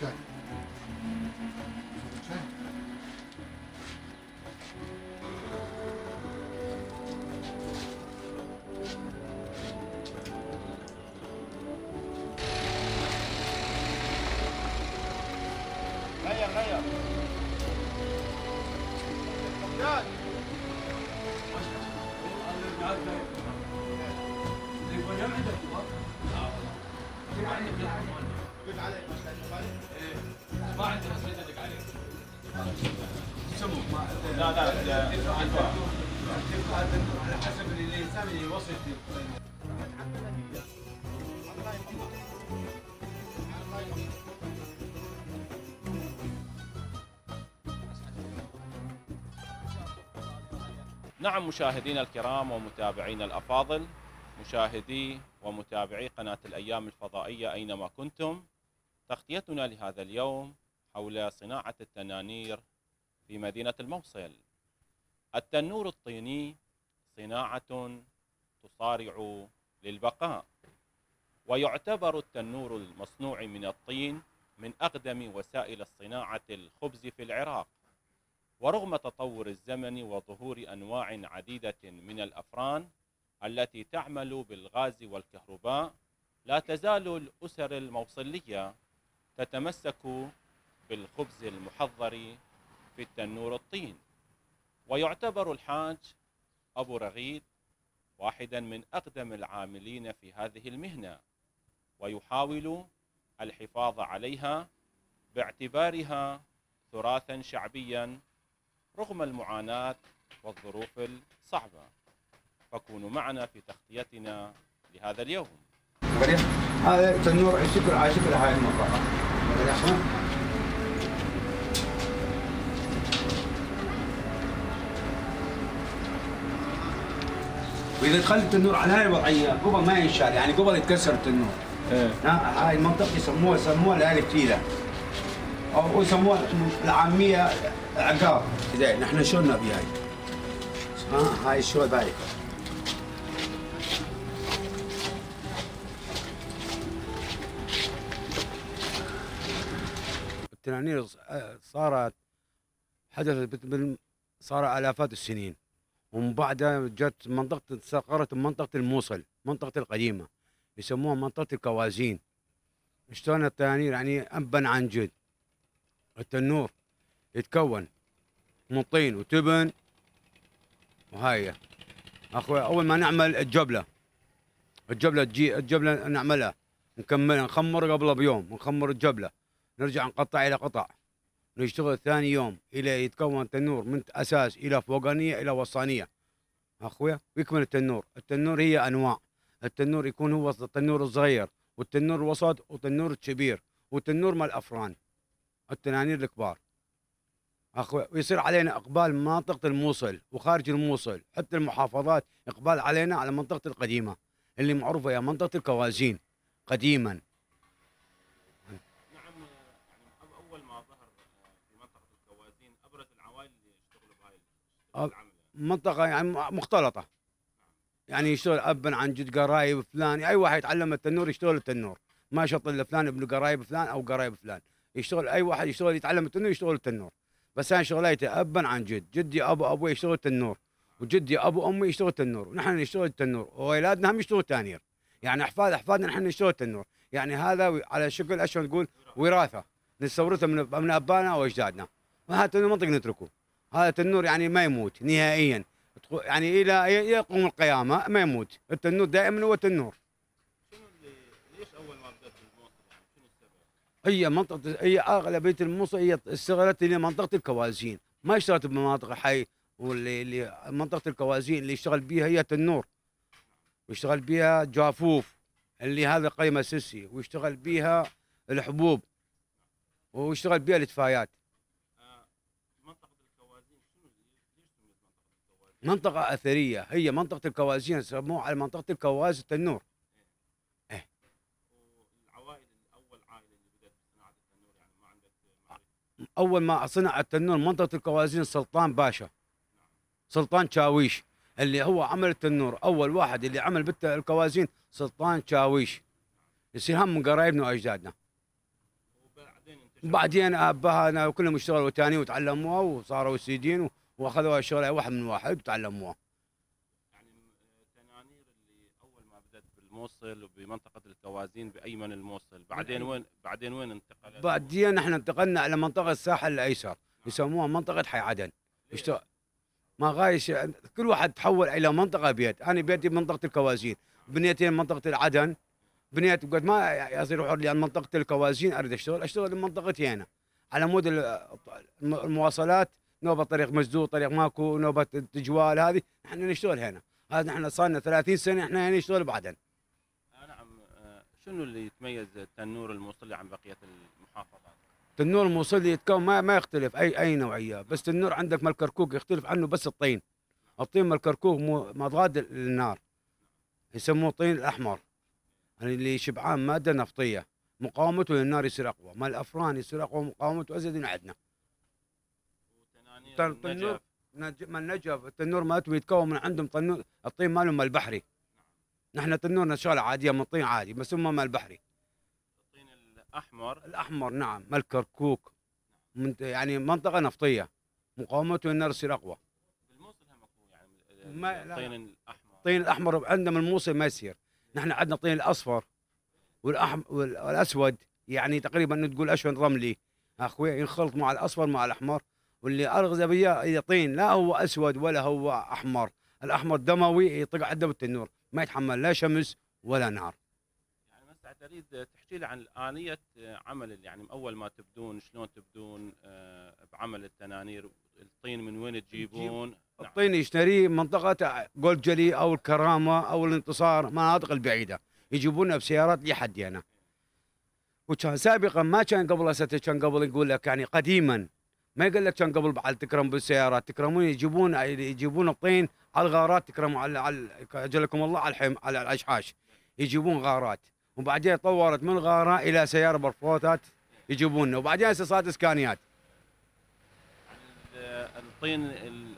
Check. نعم مشاهدينا الكرام ومتابعينا الأفاضل مشاهدي ومتابعي قناة الأيام الفضائية أينما كنتم تغطيتنا لهذا اليوم حول صناعة التنانير في مدينة الموصل. التنور الطيني صناعة تصارع للبقاء ويعتبر التنور المصنوع من الطين من أقدم وسائل الصناعة الخبز في العراق ورغم تطور الزمن وظهور أنواع عديدة من الأفران التي تعمل بالغاز والكهرباء لا تزال الأسر الموصلية تتمسك بالخبز المحضر في التنور الطين. ويعتبر الحاج أبو رغيد واحدا من أقدم العاملين في هذه المهنة ويحاول الحفاظ عليها باعتبارها تراثا شعبيا رغم المعاناة والظروف الصعبة. فكونوا معنا في تغطيتنا لهذا اليوم. هذا تنور. شكل على شكل هاي المنطقة وإذا دخلت التنور على هاي الوضعية قبل ما ينشال يعني قبل يتكسر التنور. ها هاي المنطقة يسموها يسموها الالكتيله أو يسموها العامية عقار زين نحن شلنا بهاي ها؟ هاي الشو ذايك التنانير صارت حدثت بال- صار آلافات السنين. ومن بعدها جت منطقة استقرت منطقة الموصل منطقة القديمة. يسموها منطقة الكوازين. شلون التنانير يعني أبا عن جد؟ التنور يتكون من طين وتبن. وهاي أخوي أول ما نعمل الجبلة الجبلة تجي الجبلة نعملها نكملها نخمر قبل بيوم نخمر الجبلة نرجع نقطع إلى قطع. نشتغل ثاني يوم إلى يتكون تنور من أساس إلى فوقانية إلى وسطانية. اخويا ويكمل التنور. التنور هي أنواع. التنور يكون هو التنور الصغير والتنور الوسط والتنور الكبير والتنور مال الافران التنانير الكبار. ويصير علينا إقبال منطقة الموصل وخارج الموصل حتى المحافظات إقبال علينا على منطقة القديمة. اللي معروفة هي منطقة الكوازين قديما. نعم يعني أول ما ظهر في منطقة الكوازين أبرز العوائل اللي يشتغلوا بهاي العمل منطقة يعني مختلطة. يعني يشتغل ابا عن جد قرايب فلان أي واحد يتعلم التنور يشتغل التنور. ما شرط إلا فلان ابن قرايب فلان أو قرايب فلان. يشتغل أي واحد يشتغل يتعلم التنور يشتغل التنور. بس أنا شغليتي ابا عن جد. جدي أبو أبوي يشتغل التنور وجدي أبو أمي يشتغل التنور ونحن نشتغل التنور. وأولادنا هم يشتغلوا تانير يعني أحفاد أحفادنا نحن نشتغل التنور. يعني هذا على شكل اشلون تقول وراثة. نستورثه من من أبائنا وأجدادنا. وهذا التنور منطق نتركه. هذا التنور يعني ما يموت نهائيا. يعني إلى يقوم القيامة ما يموت. التنور دائما هو التنور شنو اللي ليش اول ما بدات الموصل يعني شنو السبب؟ هي منطقة هي اغلبيه الموصل هي اشتغلت إلى منطقة الكوازين. ما اشتغلت بمناطق الحي واللي اللي منطقة الكوازين اللي يشتغل بها هي تنور. ويشتغل بها جافوف اللي هذا قيمه سسي ويشتغل بها الحبوب. ويشتغل بها الكوازين؟ منطقة أثرية. هي منطقة الكوازين سموها على منطقة الكواز التنور والعوائل الأول عائلة اللي بدأت بصناعة التنور يعني ما عندك أول ما صنع التنور منطقة الكوازين سلطان باشا. سلطان شاويش. اللي هو عمل التنور أول واحد اللي عمل بالت- الكوازين سلطان شاويش. يصير هم من قرايبنا انتشر بعدين ابها كلهم اشتغلوا تاني وتعلموها وصاروا سيدين وأخذوها الشغله واحد من واحد وتعلموها يعني آه، تنانير اللي أول ما بدأت بالموصل وبمنطقة الكوازين بأيمن الموصل. بعدين وين بعدين وين انتقلت؟ بعدين إحنا انتقلنا على منطقة الساحل الأيسر. يسموها منطقة حي عدن اشتغل ما غايش كل واحد تحول إلى منطقة بيت. أنا بيتي بمنطقه الكوازين. بنيتين منطقة العدن. بنيت قلت ما يصير حر لأن منطقه الكوازين أريد أشتغل. أشتغل بمنطقتي هنا على مود ال- المواصلات. نوبة طريق مسدود طريق ماكو نوبة تجوال هذه. إحنا نشتغل هنا. هذا إحنا صار لنا 30 سنة إحنا هنا نشتغل بعدن. نعم شنو اللي يتميز التنور الموصلي عن بقية المحافظات؟ التنور الموصلي يتكون ما ما يختلف اي أي نوعية. بس التنور عندك مال كركوك يختلف عنه بس الطين. الطين مال كركوك مو مضاد للنار. يسموه طين الأحمر. يعني اللي شبعان مادة نفطية. مقاومته للنار يصير أقوى. مال الأفران يصير أقوى مقاومته أزيد من عندنا. وتنانير تن- تنور النجف؟ نج- مال نجف. التنور مالته يتكون من عندهم تنور الطين مالهم مال بحري. نحن تنورنا شغله عادية من طين عادي بس هم مال بحري. الطين الأحمر. الأحمر نعم مال كركوك. من يعني منطقة نفطية مقاومته للنار يصير أقوى. بالموصل هم يعني ما- لا. الطين الأحمر. الطين الأحمر عندنا من الموصل ما يصير. نحن عندنا الطين الأصفر والأحم وال- والأسود. يعني تقريبا تقول أشون رملي. أخوي ينخلط مع الأصفر مع الأحمر. واللي ارغز بيه هي طين لا هو أسود ولا هو أحمر. الأحمر دموي يطق عنده بالتنور ما يتحمل لا شمس ولا نار يعني بس تريد تحكي لي عن آلية عمل يعني أول ما تبدون شلون تبدون آه، بعمل التنانير الطين من وين تجيبون؟ نعم. الطين يشتريه من منطقه جولجلي أو الكرامة أو الانتصار مناطق البعيدة. يجيبونها بسيارات لحد هنا. وكان سابقا ما كان قبل هسه كان قبل يقول لك يعني قديما. ما يقول لك كان قبل بعد تكرم بالسيارات تكرمون يجيبون يجيبون الطين على الغارات تكرموا على على أجلكم الله على الحم على الأشحاش. يجيبون غارات. وبعدين طورت من غارة إلى سيارة برفوتات يجيبوننا وبعدين هسه صارت إسكانيات. ال- الطين ال-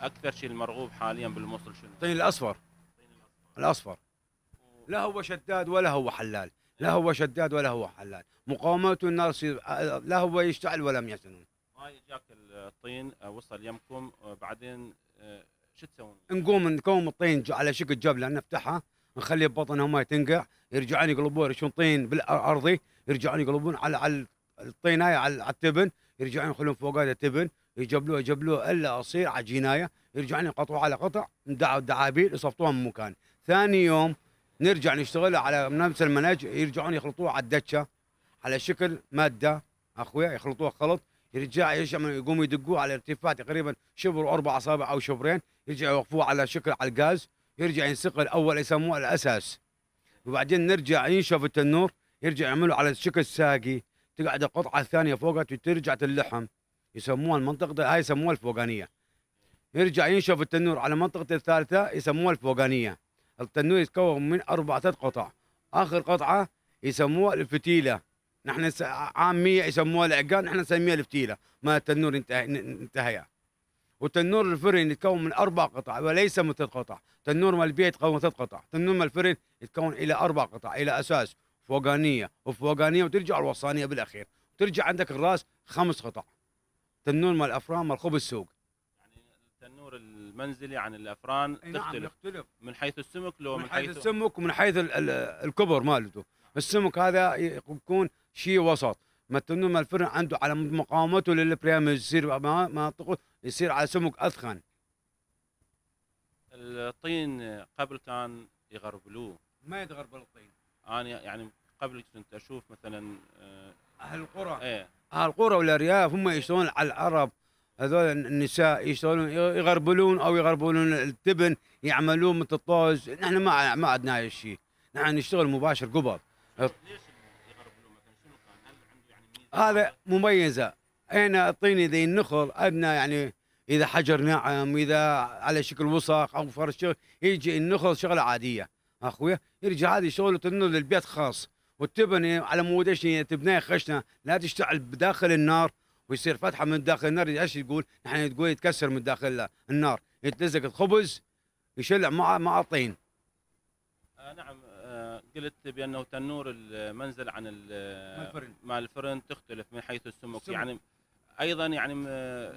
أكثر شيء المرغوب حاليا بالموصل شنو؟ الطين الأصفر. الأصفر. لا هو شداد ولا هو حلال. لا هو شداد ولا هو حلال. مقاومته النار يصير لا هو يشتعل ولا يحزنون هاي جاك الطين آه، وصل يمكم آه، بعدين آه، شو تسوون؟ نقوم نقوم الطين على شكل جبله نفتحها نخلي ببطنها ما تنقع يرجعون يقلبون يرشون طين بالأرضي يرجعون يقلبون على على الطين هاي على التبن يرجعون يخلون فوق هذا التبن يجبلوه يجبلوه إلا أصير عجينايه يرجعون يقطعوه على قطع الدعابيل يصفطوها من مكان ثاني يوم نرجع نشتغل على نفس المنهج يرجعون يخلطوها على الدكه على شكل مادة أخويا يخلطوها خلط يرجع يرجع يقوموا يدقوه على ارتفاع تقريبا شبر واربع أصابع أو شبرين يرجع يوقفوه على شكل على الغاز يرجع ينسقل اول يسموه الأساس. وبعدين نرجع ينشف التنور يرجع يعملوا على شكل ساقي تقعد القطعة الثانية فوقها ترجع تلحم. يسموها المنطقة هاي يسموها الفوقانية. يرجع ينشف التنور على منطقة الثالثة يسموها الفوقانية. التنور يتكون من أربعة قطع. آخر قطعة يسموها الفتيلة. نحن عامية يسموها العقان نحن نسميها الفتيلة. ما التنور انتهى وتنور الفرن يتكون من أربع قطع وليس من ثلاث قطع. تنور مال البيت يتكون من ثلاث قطع. تنور مال الفرن يتكون إلى أربع قطع إلى أساس فوقانية. وفوقانية وترجع الوسطانيه بالأخير. ترجع عندك الراس خمس قطع. تنور مال الأفران مال خبز السوق يعني التنور المنزلي عن الأفران تختلف. يختلف. من حيث السمك لو من من حيث حيث السمك ومن حيث ال- ال- الكبر مالته. السمك هذا يكون شيء وسط. ما مال الفرن عنده على مقاومته للبريمز يصير ما ما يصير على سمك اثخن الطين قبل كان يغربلوه. ما يتغرب الطين. أنا يعني قبل كنت أشوف مثلا آه، أهل القرى. إيه. أهل القرى والأرياف هم يشتغلون على العرب. هذول النساء يشتغلون يغربلون أو يغربلون التبن يعملون مثل الطوز نحن ما ما عندنا هاي الشيء. نحن نشتغل مباشر قبض. ليش يغربلوه مثلا شنو كان هل عنده يعني ميزه هذا مميزة. هنا الطين اذا النخل عندنا يعني إذا حجر ناعم إذا على شكل وسخ أو فرش يجي النخل شغلة عادية. أخويا يرجع هذه شغلة تنور للبيت خاص. والتبني على مود إيش تبنيه خشنة. لا تشتعل بداخل النار ويصير فتحة من داخل النار. إيش يقول؟ نحن تقول يتكسر من داخل النار. يتلزق الخبز يشلع مع مع الطين آه نعم. قلت بأنه تنور المنزل عن مال الفرن. مال الفرن تختلف من حيث السمك, السمك. يعني أيضا يعني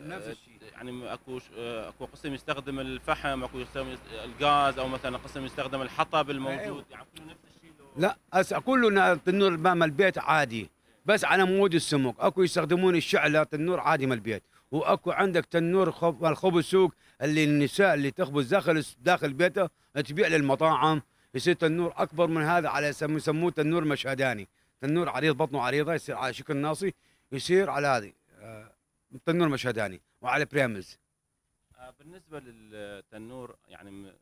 نفس الشيء. يعني أكو أكو قسم يستخدم الفحم أكو يستخدم الغاز أو مثلا قسم يستخدم الحطب الموجود أيوة. يعني كله نفس الشيء لا هسه كله تنور امام البيت عادي بس على مود السمك أكو يستخدمون الشعلة تنور عادي مال البيت وأكو عندك تنور خب الخبز سوق اللي النساء اللي تخبز داخل داخل بيته تبيع للمطاعم يصير تنور أكبر من هذا على يسموه تنور مشهداني. تنور عريض بطنه عريضة يصير على شكل ناصي يصير على هذه آه، تنور مشهداني وعلى بريمز آه، بالنسبة للتنور يعني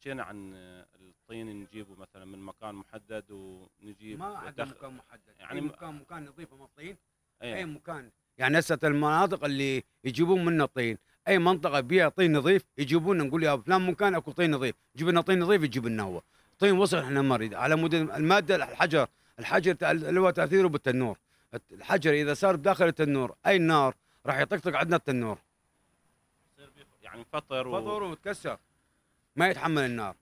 حكينا عن الطين نجيبه مثلا من مكان محدد ونجيب ما عندنا مكان محدد. يعني م- مكان مكان نظيف من الطين أي. أي مكان. يعني هسه المناطق اللي يجيبون منها طين أي منطقة بيها طين نظيف يجيبون نقول يا فلان مكان أكو طين نظيف. جيب لنا طين نظيف يجيب لنا هو. طين وسخ إحنا ما نريد على مود المادة الحجر الحجر اللي هو تأثيره بالتنور. الحجر إذا صار بداخل التنور أي نار راح يطقطق عندنا التنور. يعني فطر و- فطور وتكسر ما يتحمل النار.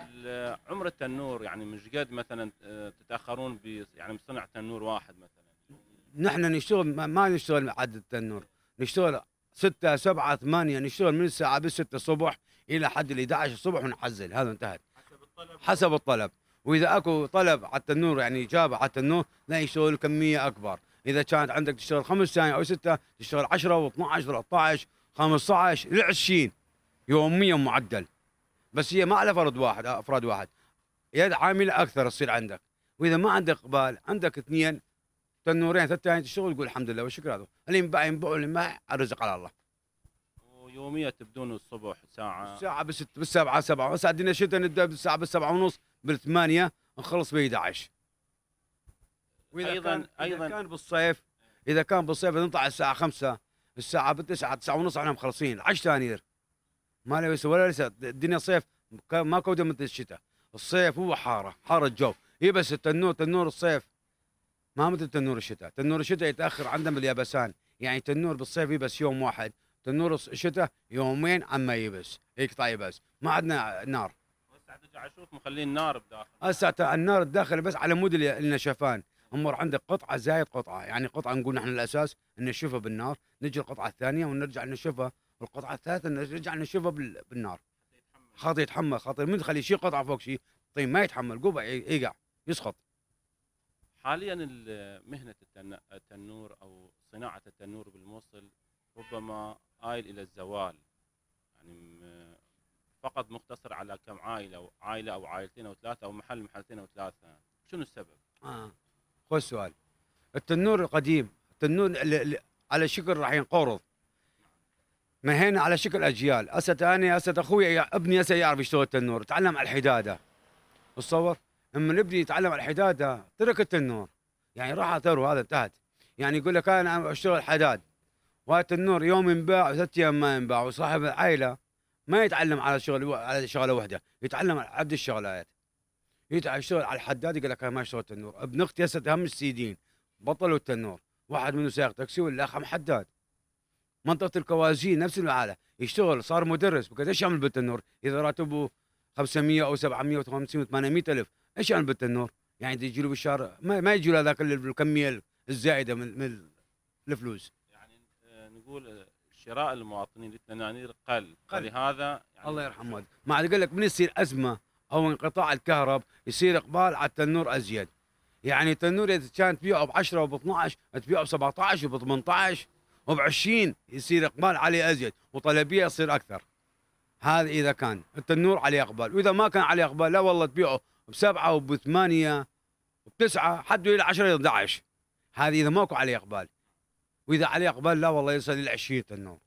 ال- عمر التنور يعني مش قد مثلا آه، تتأخرون ب يعني بصنع تنور واحد مثلا؟ نحن نشتغل ما, ما نشتغل عدد التنور. نشتغل ستة سبعة ثمانية نشتغل من الساعة بالستة الصبح إلى حد ال 11 الصبح ونحزل هذا انتهت. حسب الطلب. حسب الطلب. وإذا أكو طلب على التنور يعني إجابة على التنور لا يشتغل كمية أكبر. إذا كانت عندك تشتغل خمس ثانية أو ستة تشتغل 10 و12 13 15 ل 20 يوميا معدل. بس هي ما على فرد واحد أفراد واحد. يد عامله أكثر تصير عندك. وإذا ما عندك إقبال عندك اثنين تنورين ثلاث ثانية تشتغل تقول الحمد لله والشكر هذا اللي ينباع ينباع واللي ما الرزق على الله. ويوميا تبدون الصبح ساعة؟ الساعة بالست بالسبعة سبعة. هسه عندنا شتاء نبدا بالساعة بالسبعة ونص بالثمانية نخلص ب 11 وإذا أيضاً- كان أيضاً- اذا كان بالصيف إذا كان بالصيف نطلع الساعة 5 الساعة بالتسعة تسعة ونص إحنا مخلصين. 10 ثانية ما له ولا لسه. الدنيا صيف ما كوده مثل الشتاء. الصيف هو حارة حارة الجو. هي بس التنور تنور الصيف. ما مثل تنور الشتاء. تنور الشتاء يتأخر عندنا باليابسان يعني تنور بالصيف يبس يوم واحد تنور الشتاء يومين عما يبس. يقطع يبس ما عندنا نار. هسه أشوف مخلين نار بداخل. هسه النار الداخل بس على مود ال- النشفان. أمر عندك قطعة زايد قطعة. يعني قطعة نقول نحن الأساس نشفها بالنار. نجي القطعة الثانية ونرجع نشفها والقطعة الثالثة نرجع نشفها بال- بالنار. خاطر يتحمل. خاطر من تخلي شيء قطعة فوق شيء طيب ما يتحمل. ي- يقع. يسقط. حاليا التن- التنور أو صناعة التنور بالموصل ربما آيل إلى الزوال. يعني فقط مقتصر على كم عائله أو عائله أو عائلتين أو ثلاثة أو محل محلتين أو ثلاثة. شنو السبب؟ آه. خذ السؤال التنور القديم التنور على شكل راح ينقرض. من هنا على شكل أجيال. هسه أنا هسه أخوي يع- ابني هسه يعرف يشتغل التنور تعلم على الحدادة. تصور إما الابني يتعلم على الحداده ترك التنور يعني راح ثروه هذا انتهت. يعني يقول لك أنا اشتغل حداد وهذا التنور يوم ينباع وثلاث أيام ما ينباع وصاحب العائلة ما يتعلم على شغل على شغلة واحدة يتعلم على عدة الشغلات. يشتغل على الحداد يقول لك أنا ما اشتغل تنور ابن أختي هسه هم السيدين. بطلوا التنور واحد منه سائق تاكسي والاخر حداد. منطقة الكوازين نفس الحاله يشتغل صار مدرس. بقى إيش يعمل بالتنور إذا راتبه 500 أو 750 800 ألف. إيش يعمل بالتنور يعني يجي له بالشهر ما, ما يجي له ذاك الكميه الزائده من, من الفلوس. يعني آه، نقول آه، شراء المواطنين للتنانير قل. قل. ولهذا يعني الله يرحمه. ما عاد أقول لك من يصير أزمة أو انقطاع الكهرب يصير إقبال على التنور أزيد. يعني التنور إذا كان تبيعه ب 10 وب 12 تبيعه ب 17 وب 18 وب 20 يصير إقبال عليه أزيد وطلبية يصير أكثر. هذا إذا كان التنور عليه إقبال. وإذا ما كان عليه إقبال لا والله تبيعه بسبعة وبثمانية وبتسعة حد إلى 10 11 هذه إذا ماكو عليه إقبال. وإذا عليه إقبال لا والله يوصل إلى 20 تنور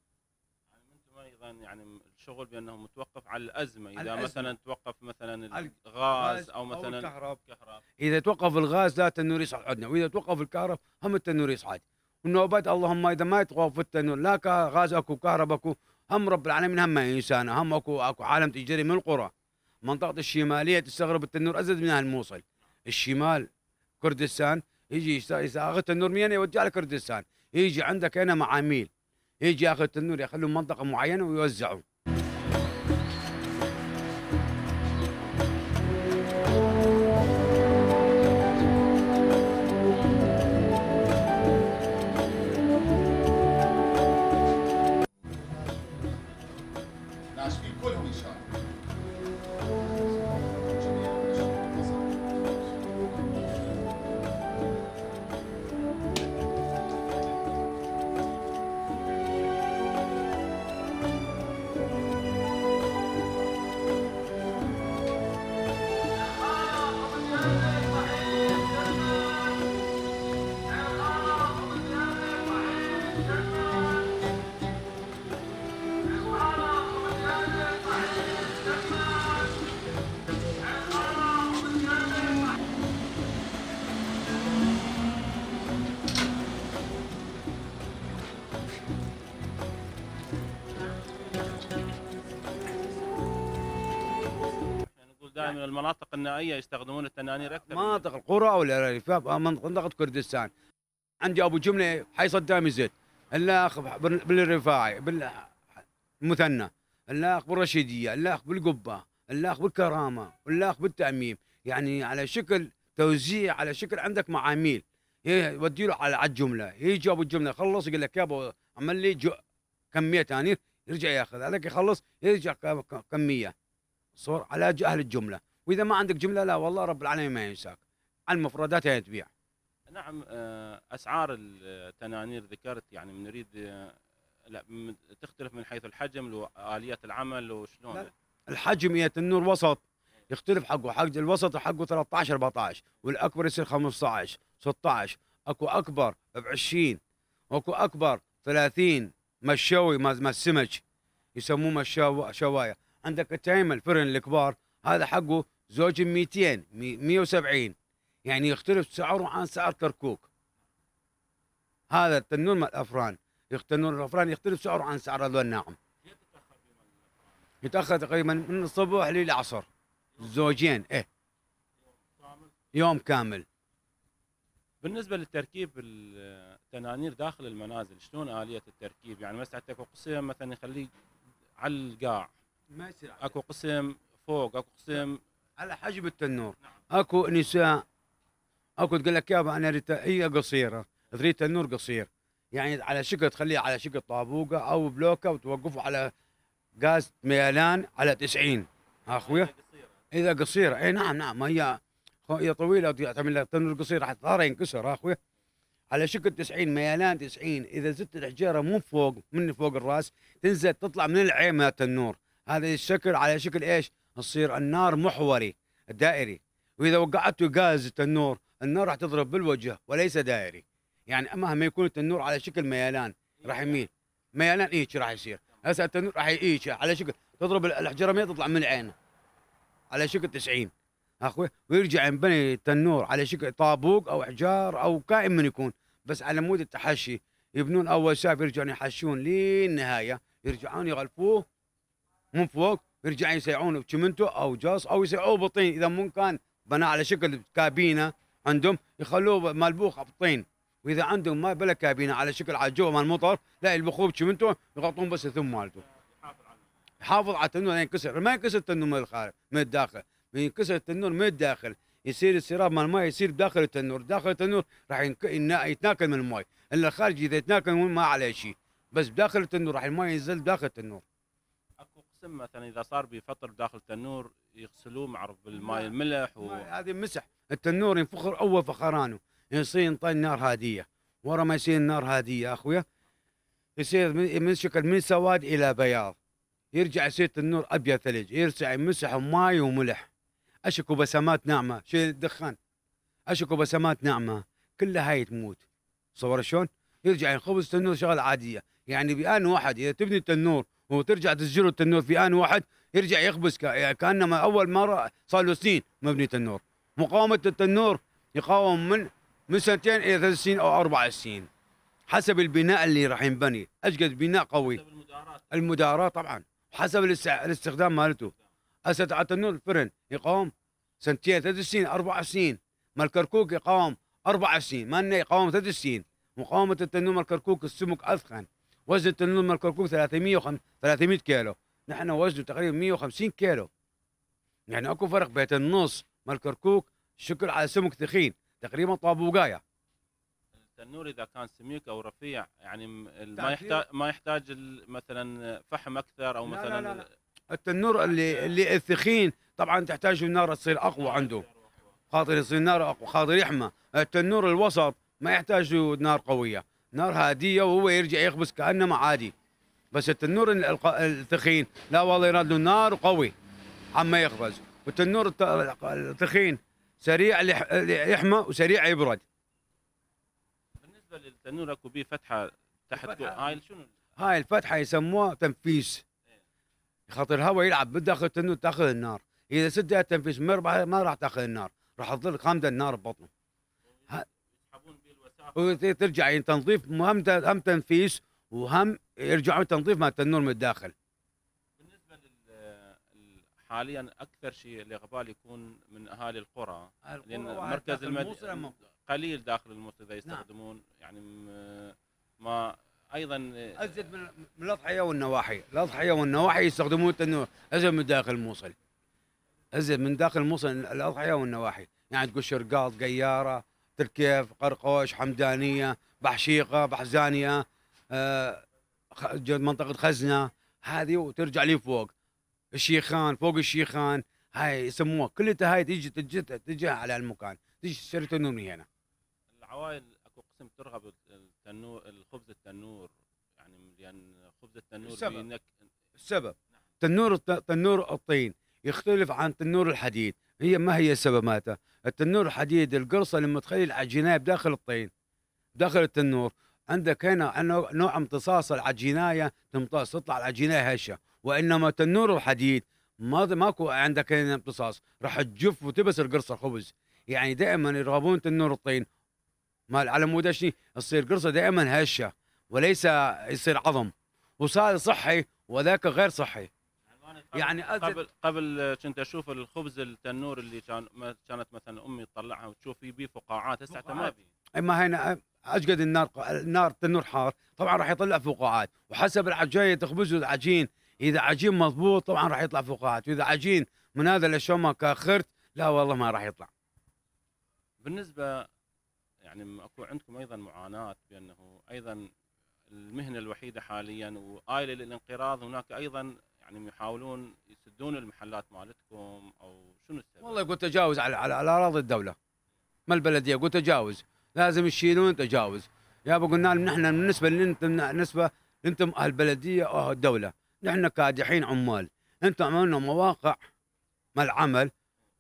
يعني أنتم أيضا يعني الشغل بأنه متوقف على الأزمة. إذا الأزمة. مثلا توقف مثلا الغاز أو مثلا الكهرب. الكهرباء إذا توقف الغاز لا التنور يصعد عندنا وإذا توقف الكهرب هم التنور يصعد. والنوبات اللهم إذا ما يتوقف التنور لا غاز أكو كهرباء أكو هم رب العالمين هم إنسان هم اكو أكو عالم تجري من القرى. منطقة الشمالية تستغرب التنور أزيد منها الموصل. الشمال كردستان يجي ياخذ التنور من هنا يوديه على كردستان. يجي عندك هنا معاميل. يجي ياخذ التنور يخلوه منطقة معينة ويوزعوا دائما المناطق النائية يستخدمون التنانير أكثر من- مناطق القرى أو الريفات منطقه كردستان. عندي أبو جملة حي صدام الاخ بن- بالرفاعي بالمثنى. الاخ بالرشيدية الاخ بالقبة الاخ بالكرامة الاخ بالتأميم. يعني على شكل توزيع على شكل عندك معاميل. يودي له على الجملة. يجي أبو الجملة يخلص يقول لك يابا عمل لي كمية تنانير يرجع ياخذ. هذاك يخلص يرجع كمية. صور على أهل الجملة. وإذا ما عندك جملة لا والله رب العالمين ما ينساك. على المفردات هي تبيع. نعم آه، أسعار التنانير ذكرت يعني نريد آه، لا تختلف من حيث الحجم واليات العمل وشلون لا، الحجم هي النور وسط. يختلف حقه. حق الوسط حقه 13 14 والأكبر يصير 15 16 أكو أكبر ب 20 واكو اكبر 30 مشوي ما السمك. يسموه مشاو شواية. عندك التايم الفرن الكبار هذا حقه زوج 200 مي- 170 يعني يختلف سعره عن سعر كركوك. هذا التنور مال الافران التنور الأفران يختلف سعره عن سعر هذول الناعم. يتأخر تقريبا من الصبح للعصر. زوجين إيه. يوم كامل. بالنسبة للتركيب التنانير داخل المنازل شلون آلية التركيب؟ يعني مثلا اكو قسم مثلا يخليه على القاع ما يصير أكو قسم فوق أكو قسم على حجم التنور. أكو نساء أكو تقول لك يابا أنا اريد هي قصيرة تريد تنور قصير. يعني على شكل تخليه على شكل طابوقة أو بلوكة وتوقفه على غاز ميلان على 90 ها أخويا؟ إذا قصيرة. إي نعم نعم. ما هي هي طويلة تعمل لها تنور قصير. راح ظهرها ينكسر ها أخويا؟ على شكل 90 ميلان 90 إذا زدت الحجارة مو فوق من فوق الرأس تنزل تطلع من العين مال التنور. هذا الشكل على شكل إيش؟ تصير النار محوري دائري. وإذا وقعته غاز التنور النار راح تضرب بالوجه وليس دائري. يعني مهما يكون التنور على شكل ميلان راح يميل. ميلان إيش راح يصير؟ هسه التنور راح يعيش على شكل تضرب الحجرة ما تطلع من العين على شكل 90 أخوي ويرجع ينبني التنور على شكل طابوق أو احجار أو كائن من يكون. بس على مود التحشي يبنون أول شاف يرجعون يحشون للنهاية يرجعون يغلفوه من فوق يرجعون يسيعونه بشمنتو أو جاص أو يسيعوه بالطين إذا مو كان بناه على شكل كابينة عندهم يخلوه ملبوخ بالطين وإذا عندهم ما بلا كابينة على شكل الجو مال المطر لا يلبخوه بشمنتو يغطون بس الثم مالته يحافظ على التنور ينكسر. ما ينكسر التنور من الخارج من الداخل. ينكسر التنور من الداخل. يصير السراب مال الماء يصير داخل التنور. داخل التنور راح يتناكل من الماء. إلا الخارج إذا يتناكل من ما عليه شيء. بس بداخل التنور راح الماء ينزل داخل التنور. اكو قسم مثلا إذا صار بفترة داخل التنور يغسلوه معروف بالماء الملح و... هذه مسح. التنور ينفخر أول فخرانه. يصير ينطي النار هادية. ورا ما يصير النار هادية يا أخويا. يصير من شكل من سواد إلى بياض. يرجع يصير التنور أبيض ثلج. يرجع يمسح ماي وملح. أشكو بسمات ناعمة. شيء الدخان؟ أشكو بسمات ناعمة. كلها هاي تموت. صور شلون؟ يرجع ينخبز التنور شغلة عادية. يعني بآن واحد إذا تبني التنور وترجع تسجله التنور في آن واحد يرجع يخبز يعني كأنما أول مره صار له سنين مبني تنور مقاومة التنور يقاوم من من سنتين إلى ثلاث سنين أو أربع سنين. حسب البناء اللي راح ينبني. اجد بناء قوي. حسب المدارات. طبعا. حسب الاستخدام مالته. هسه على التنور الفرن يقاوم سنتين ثلاث سنين أربع سنين. مال الكركوك يقاوم أربع سنين. ما يقاوم ثلاث سنين. مقاومة التنور مال الكركوك السمك اثخن وزن التنور مال الكركوك 300 وخم... 300 كيلو. نحن وزنه تقريبا 150 كيلو. يعني أكو فرق بين النص مال الكركوك شكل على سمك ثخين تقريبا طابوقاية. التنور إذا كان سميك أو رفيع يعني ما يحتاج ما يحتاج مثلا فحم أكثر أو لا، مثلا لا، لا. التنور اللي اللي الثخين طبعا تحتاج النار تصير أقوى عنده. خاطر يصير نار أقوى خاطر يحمى. التنور الوسط ما يحتاج نار قوية. نار هادية وهو يرجع يخبز كأنما عادي. بس التنور الثخين لا والله يراد له نار قوي عما يخبز. والتنور الت- الثخين سريع يحمى وسريع يبرد. بالنسبة للتنور أكو بيه فتحة تحت هاي شنو؟ هاي الفتحة يسموها تنفيس. خاطر الهواء يلعب بداخل التنور تأخذ النار. إذا سدها التنفيس ما راح تأخذ النار راح تظل خامدة النار ببطنه. وترجع تنظيف هم هم تنفيس وهم يرجعون تنظيف مال التنور من الداخل. بالنسبة لل ال- حاليا أكثر شيء الاقبال يكون من أهالي القرى لأن مركز المد... قليل داخل الموصل اذا يستخدمون يعني م- ما أيضا أزيد من من الأضحية والنواحي، الأضحية والنواحي يستخدمون التنور. أزيد من داخل الموصل. أزيد من داخل الموصل. الأضحية والنواحي، يعني تقول شرقاط، قيارة، تركيف، قرقوش، حمدانية، بحشيقة، بحزانية، آه منطقة خزنة، هذه وترجع لي فوق. الشيخان، فوق الشيخان، هاي يسموها كلها هاي تجي تجي تجي على المكان، تجي تشتري تنور من هنا. العوائل اكو قسم ترغب التنور الخبز التنور. يعني لأن خبز التنور السبب. بينك. السبب. تنور الت- تنور الطين. يختلف عن تنور الحديد. هي ما هي مالته التنور الحديد القرصة لما تخلي العجينه بداخل الطين داخل التنور. عندك هنا نوع- امتصاص العجيناية تمتص تطلع العجينه هشة وإنما تنور الحديد ما ماكو عندك هنا امتصاص. راح تجف وتبس القرصة الخبز يعني دائما يرغبون تنور الطين. مال على مود شيء تصير قرصة دائما هشة وليس يصير عظم. وصار صحي وذاك غير صحي. يعني قبل قبل كنت أشوف الخبز التنور اللي كان كانت مثلا أمي تطلعها وتشوف في بيه فقاعات هسه ما. بي إما هنا اجقد النار النار التنور حار طبعا راح يطلع فقاعات. وحسب العجايه تخبزه العجين. إذا عجين مضبوط طبعا راح يطلع فقاعات. وإذا عجين من هذا الشومة كخرت لا والله ما راح يطلع. بالنسبة يعني أكو عندكم أيضا معاناة بأنه أيضا المهنة الوحيدة حاليا وآيلة للانقراض هناك أيضا يعني يحاولون يسدون المحلات مالتكم أو شنو السبب؟ والله يقول تجاوز على على, أراضي الدولة. ما البلدية؟ يقول تجاوز. لازم يشيلون تجاوز. يابا قلنا لهم نحن بالنسبة بالنسبة أنتم أهل البلديه أو أهل الدولة نحن كادحين عمال. أنتم عملنا مواقع مال العمل.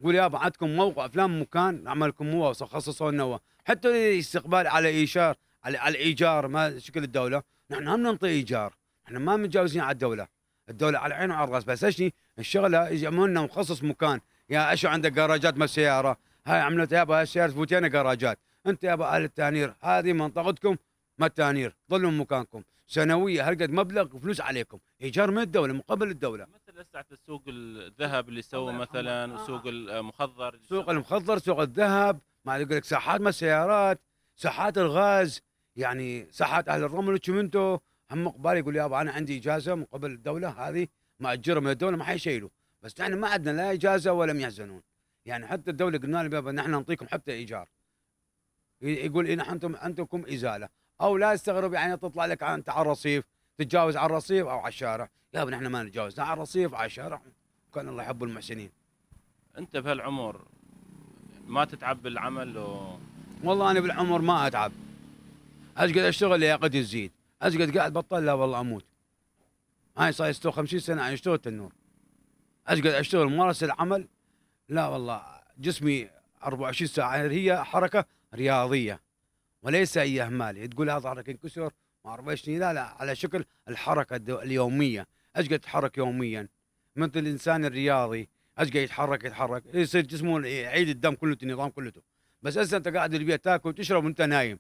قول يابا عندكم موقع فلان مكان نعمل لكم هو خصصوا لنا. حتى الاستقبال على ايجار على الايجار ما شكل الدولة. نحن هم ننطي إيجار. إحنا ما متجاوزين على الدولة. الدولة على عين وعلى الراس بس اشني الشغله يجمعون لنا مخصص مكان. يا أشو عندك جراجات ما السيارة؟ هاي عملت يابا هاي السيارة فوتينا جراجات أنت يابا أهل التانير هذه منطقتكم ما التانير ظلوا مكانكم. سنوية هالقد مبلغ فلوس عليكم. إيجار من الدولة مقابل الدولة. مثل هسه سوق الذهب اللي يرحمه. مثلا آه. وسوق المخضر اللي سوق. المخضر سوق الذهب. ما يقول لك ساحات ما السيارات ساحات الغاز. يعني ساحات أهل الرمل وشمنتو. هم قبال يقول يابا أنا عندي إجازة من قبل الدولة هذه ماجره من الدولة ما حيشيلوا. بس إحنا ما عندنا لا إجازة ولا يحزنون يعني حتى الدولة قلنا لهم يابا نحن نعطيكم حتى إيجار. يقول إن أنتم عندكم إزالة. أو لا استغرب يعني تطلع لك أنت على الرصيف تتجاوز على الرصيف أو على الشارع. يابا نحن ما نتجاوز على الرصيف على الشارع. كان الله يحب المحسنين. أنت بهالعمر ما تتعب بالعمل و... والله أنا بالعمر ما أتعب. اشقد أشتغل لياقتي تزيد اشقد قاعد بطل لا والله أموت. هاي صار 56 سنة أنا اشتغل تنور اشقد أشتغل ممارسة العمل لا والله جسمي 24 ساعة هي حركة رياضية وليس أي أهمال. تقول هذا ظهرك انكسر ما أعرف إيش لا لا على شكل الحركة اليومية. إيش قاعد يتحرك يوميا مثل الإنسان الرياضي إيش قاعد يتحرك يتحرك. يصير جسمه يعيد الدم كله النظام كله بس هسه أنت قاعد البيت تاكل وتشرب وأنت نايم.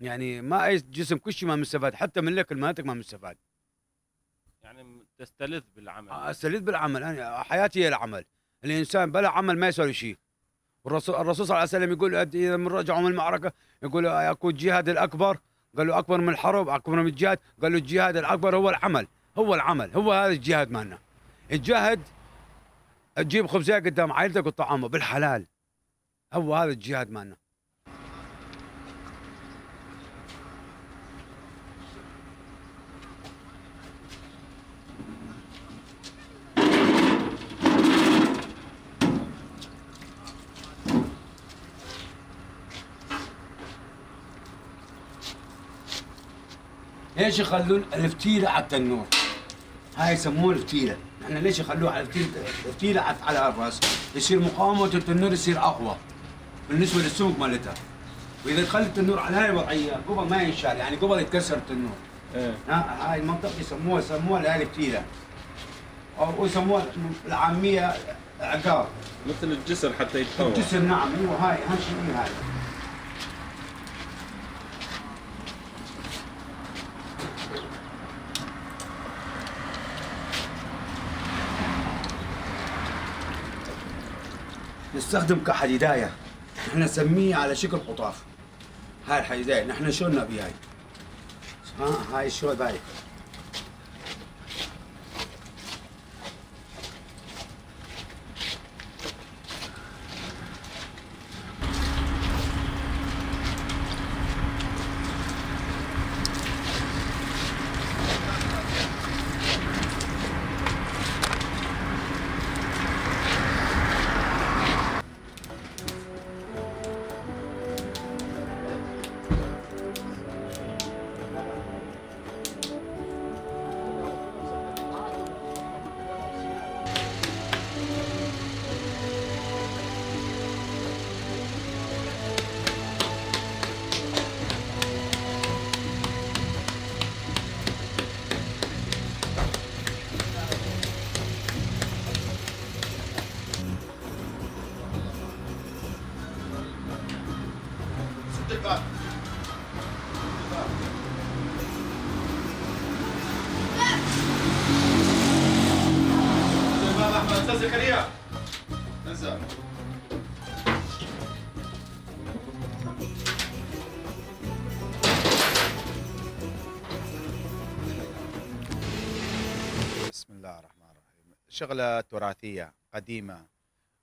يعني ما أي جسم كل شيء ما مستفاد حتى من الأكل مالتك ما مستفاد. يعني تستلذ بالعمل. أستلذ بالعمل. أنا حياتي هي العمل. الإنسان بلا عمل ما يسوي شيء. الرسول الرسول صلى الله عليه وسلم يقول إذا من رجعوا من المعركة يقول أكو الجهاد الأكبر. قال له أكبر من الحرب أكبر من الجهاد. قال له الجهاد الأكبر هو العمل. هو العمل. هو هذا الجهاد مالنا. الجهد تجيب خبزية قدام عائلتك وطعامه بالحلال. هو هذا الجهاد مالنا. ليش يخلون الفتيلة على التنور؟ هاي يسموه الفتيلة، إحنا ليش يخلوها على الفتيله الفتيلة على الراس؟ يصير مقاومة التنور يصير أقوى بالنسبة للسمك مالتها. وإذا تخلي التنور على هاي الوضعيه قبل ما ينشال يعني قبل يتكسر التنور. إيه ها هاي المنطقة يسموها يسموها هاي الفتيلة. أو يسموها العامية عقار. مثل الجسر حتى يتقوى الجسر نعم أيوه هاي شيء هاي. نستخدم كحديداية. إحنا نسميه على شكل قطاف هاي الحديداية نحن شلنا بهاي؟ ها هاي شو هاي؟ الرحيم شغلة تراثية قديمة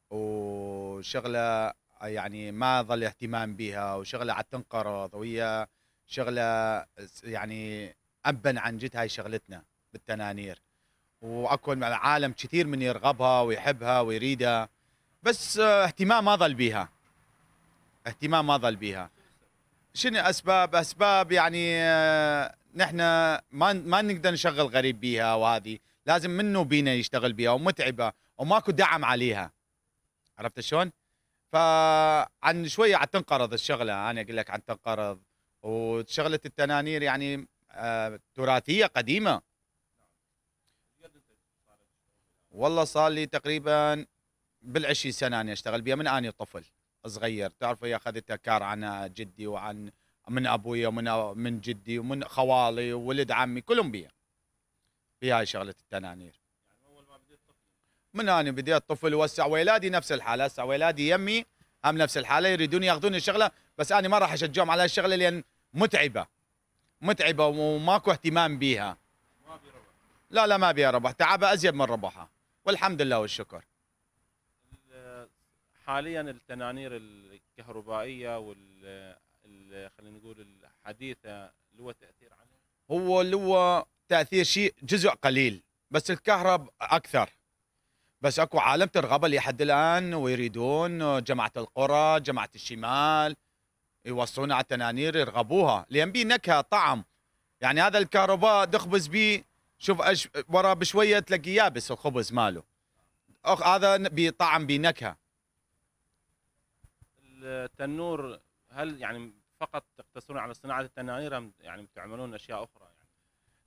وشغلة يعني ما ظل اهتمام بها وشغلة عاد تنقرض وهي شغلة يعني أبا عن جد هاي شغلتنا بالتنانير. وأكو العالم كثير من يرغبها ويحبها ويريدها بس آه، اهتمام ما ظل بيها. اهتمام ما ظل بيها. شنو أسباب؟ أسباب يعني نحن ما ما نقدر نشغل غريب بيها وهذه. لازم منه بينا يشتغل بيها ومتعبة وماكو دعم عليها. عرفت شلون؟ فعن شوية عاد تنقرض الشغلة. أنا أقول لك عن تنقرض. وشغلة التنانير يعني آه تراثية قديمة. والله صار لي تقريبا بالعشرين سنة أنا أشتغل بها من اني طفل صغير. تعرف هي اخذتها كار عن جدي وعن من أبوي ومن من جدي ومن خوالي وولد عمي كلهم بيها. في هاي شغلة التنانير. من أنا بديت طفل وسع ولادي نفس الحالة. هسه ولادي يمي هم نفس الحالة يريدون ياخذون الشغله بس أنا ما راح أشجعهم على الشغلة لأن متعبة. متعبة وماكو اهتمام بيها. لا لا ما بيها ربح. تعبها أزيد من ربحها. والحمد لله والشكر. ال- حاليا التنانير الكهربائية وال ال- خلينا نقول الحديثة له تأثير عليها؟ هو اللي هو تأثير شيء جزء قليل بس الكهرب أكثر. بس أكو عالم ترغب لحد الآن ويريدون جماعة القرى جماعة الشمال يوصلون على التنانير يرغبوها لأن بيه نكهه طعم. يعني هذا الكهرباء تخبز بيه شوف أش... ورا بشوية تلاقي يابس الخبز ماله. أخ هذا بطعم بنكهه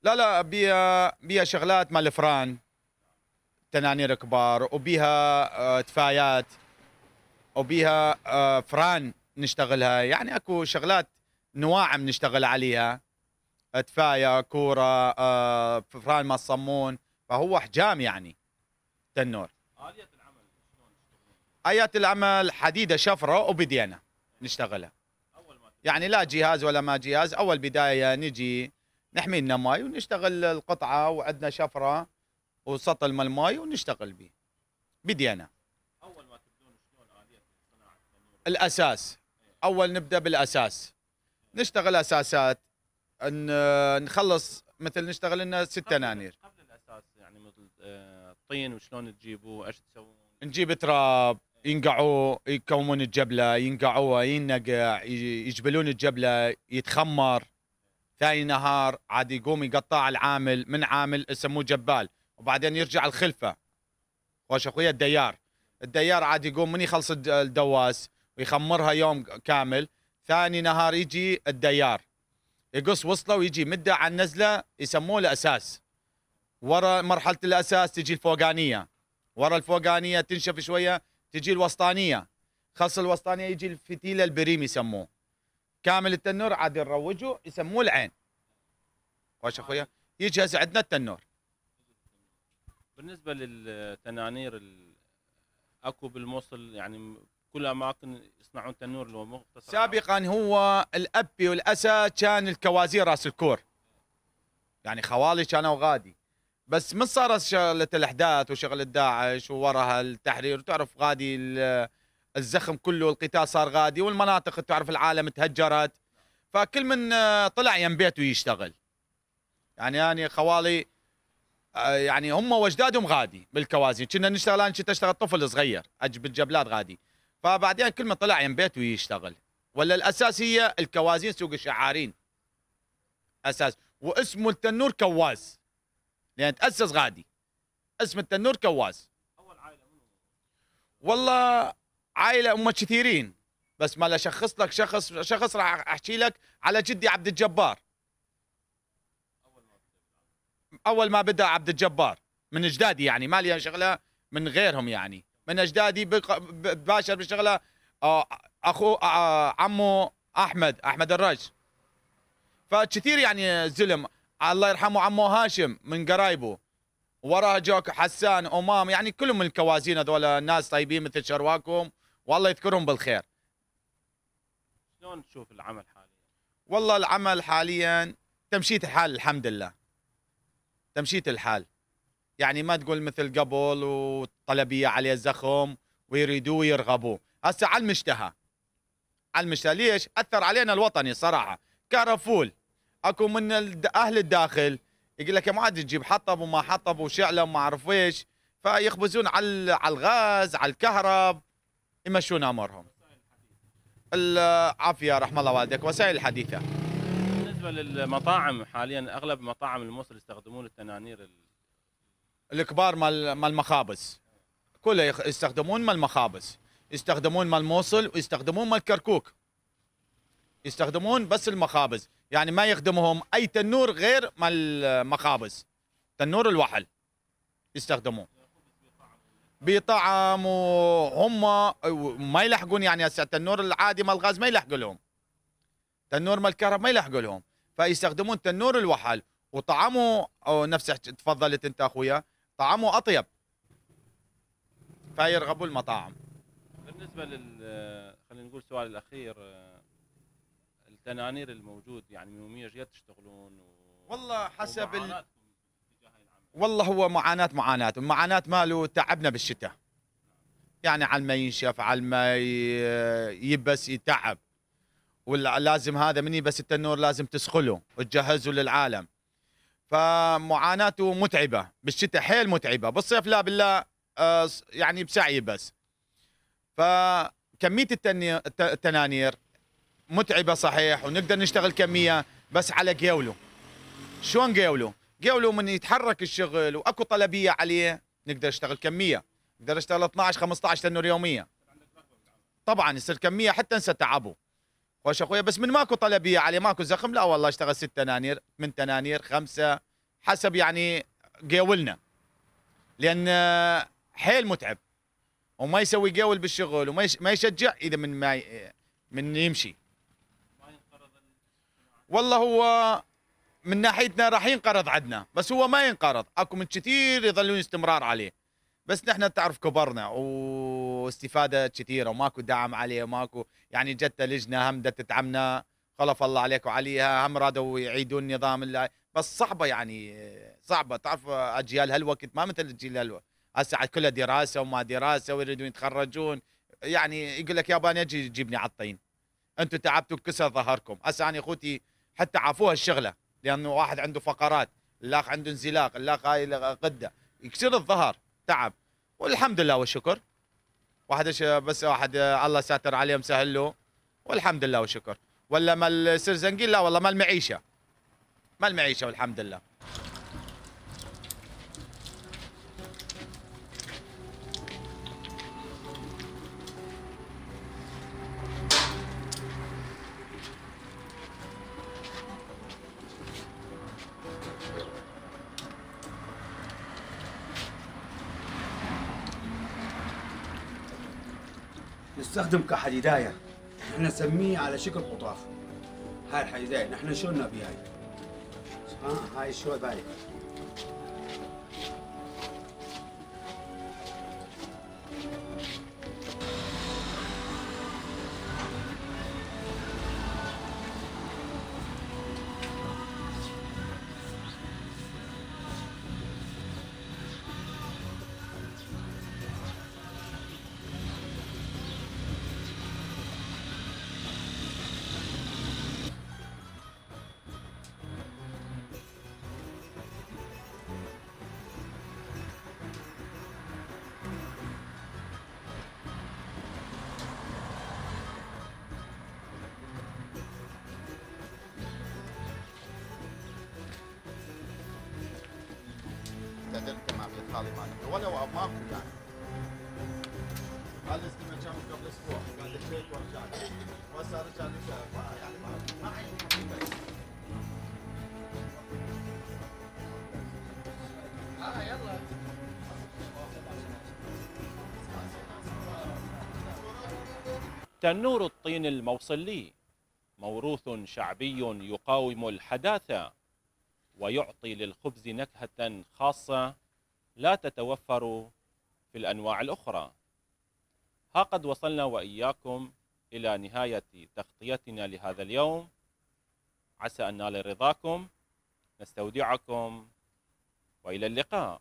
لا لا بيها بيها شغلات مال فران تنانير كبار وبيها آه، تفايات وبيها آه، فران نشتغلها. يعني اكو شغلات نواعم نشتغل عليها. تفايه كورة آه، فران مال صمون فهو احجام يعني تنور. اليه العمل؟ آيات العمل حديدة شفرة وبدينا نشتغلها. ما يعني لا جهاز ولا ما جهاز أول بداية نجي نحمي لنا ماي ونشتغل القطعة وعندنا شفرة وسطل مال ماي ونشتغل به بدينا أول ما تبدون شلون آلية صناعه؟ الأساس. أول نبدأ بالأساس. نشتغل أساسات. نخلص مثل نشتغل لنا ست تنانير قبل الأساس يعني مثل آه، الطين وشلون تجيبوه إيش تسوون؟ نجيب تراب ينقعوه يكومون الجبلة ينقعوها ينقع يج- يجبلون الجبلة يتخمر. ثاني نهار عاد يقوم يقطع العامل من عامل يسموه جبال. وبعدين يرجع الخلفة. خوش أخويا الديار. الديار عاد يقوم من يخلص الد- الدواس ويخمرها يوم كامل. ثاني نهار يجي الديار. يقص وصله ويجي مدة على النزلة يسموه الأساس. ورا مرحلة الأساس تجي الفوقانية. ورا الفوقانية تنشف شوية تجي الوسطانية. خلص الوسطانية يجي الفتيلة البريم يسموه. كامل التنور عاد نروجه يسموه العين. خوش أخويا؟ يجهز عندنا التنور. بالنسبة للتنانير أكو بالموصل يعني كل أماكن يصنعون تنور لو مختصر. سابقا هو الابي والأسى كان الكوازير راس الكور. يعني خوالي كانوا غادي بس من صارت شغلة الأحداث وشغلة داعش ووراها التحرير وتعرف غادي ال- الزخم كله القتال صار غادي والمناطق تعرف العالم تهجرت. فكل من آه، طلع يم بيته يشتغل. يعني يعني خوالي آه، يعني هم واجدادهم غادي بالكوازين. كنا نشتغل أنا كنت أشتغل طفل صغير أجيب الجبلات غادي. فبعدين كل ما طلع يم بيته يشتغل. ولا الأساسية الكوازين سوق الشعارين. أساس. واسمه التنور كواز. لأن تأسس غادي. اسم التنور كواز. أول عائلة والله عائلة هم كثيرين. بس ما اشخص لك شخص شخص راح أحكي لك على جدي عبد الجبار. أول ما بدأ عبد الجبار من أجدادي يعني ما لي شغلة من غيرهم يعني. من أجدادي باشر بالشغله آه، أخو آه، عمو أحمد أحمد الرج. فكثير يعني زلم. الله يرحمه عمو هاشم من قرايبه. وراه جوك حسان أمام يعني كلهم من الكوازين هذول ناس طيبين مثل شرواكم. والله يذكرهم بالخير. شلون تشوف العمل حاليا؟ والله العمل حاليا تمشية الحال الحمد لله. تمشية الحال. يعني ما تقول مثل قبل وطلبية عليه زخم ويريدوه يرغبوه. هسه على المشتهى. على المشتهى. ليش؟ أثر علينا الوطني صراحة. كرفول. أكو من أهل الداخل يقول لك يا معاد تجيب حطب وما حطب وشعلة وما أعرف ويش فيخبزون على على الغاز على الكهرب. يمشون أمرهم العافية رحم الله والديك. وسائل الحديثة. بالنسبة للمطاعم حاليا أغلب مطاعم الموصل يستخدمون التنانير ال- الكبار مال مال المخابز. كله يستخدمون مال المخابز. يستخدمون مال موصل ويستخدمون مال كركوك. يستخدمون بس المخابز. يعني ما يخدمهم أي تنور غير مال المخابز. تنور الوحل. يستخدموه بطعم وهم ما يلحقون يعني هسه التنور العادي مال الغاز ما يلحق لهم. تنور مال الكهرب ما يلحق لهم. فيستخدمون تنور الوحل وطعمه أو نفس تفضلت أنت أخويا طعمه أطيب. فيرغبوا المطاعم. بالنسبة لل خلينا نقول السؤال الأخير التنانير الموجود يعني يوميا جد تشتغلون و... والله حسب ال... والله هو معاناة معاناة المعاناة ماله تعبنا بالشتاء. يعني على ما ينشف على ما ي- يبس يتعب. ولازم هذا من يبس التنور لازم تسخله وتجهزه للعالم. فمعاناته متعبة بالشتاء حيل متعبة بالصيف لا بالله آه، يعني بسعي بس. فكمية التنانير متعبة صحيح ونقدر نشتغل كمية بس على قيوله شلون قيوله قالوا من يتحرك الشغل وأكو طلبية عليه نقدر نشتغل كمية. نقدر نشتغل 12 15 تنور يوميا طبعا يصير كمية حتى ننسى تعبه. خوش أخويا بس من ماكو طلبية عليه ماكو زخم؟ لا والله اشتغل ست تنانير من تنانير خمسة حسب يعني قيولنا لأن حيل متعب. وما يسوي قول بالشغل وما ما يشجع إذا من ما من يمشي. والله هو من ناحيتنا راح ينقرض عندنا. بس هو ما ينقرض. أكو من كثير يظلون استمرار عليه. بس نحن تعرف كبرنا. واستفادة كثيره وماكو دعم عليه. وماكو يعني جت لجنة هم بدها تدعمنا خلف الله عليك وعليها. هم رادوا يعيدوا النظام اللي بس صعبة يعني. صعبة. تعرف أجيال هالوقت ما مثل الجيل هالوقت هسه كلها دراسة وما دراسة ويريدون يتخرجون. يعني يقول لك يابا أجي جيبني على الطين أنتم تعبتوا كسر ظهركم. هسه أنا أخوتي حتى عافوها الشغلة. لأنه واحد عنده فقرات الاخ عنده انزلاق الاخ هاي غدة. يكسر الظهر تعب. والحمد لله والشكر واحد بس واحد الله ساتر عليه مسهل له. والحمد لله والشكر ولا ما السرزنقين لا والله ما المعيشه ما المعيشه والحمد لله. نستخدم كحديداية. إحنا نسميه على شكل قطاف. هاي الحديداية نحن شلنا بهاي ها هاي شو ذلك؟ تنور الطين الموصلي. موروث شعبي يقاوم الحداثة ويعطي للخبز نكهة خاصة لا تتوفر في الأنواع الأخرى. ها قد وصلنا وإياكم إلى نهاية تغطيتنا لهذا اليوم. عسى أن نال رضاكم. نستودعكم وإلى اللقاء.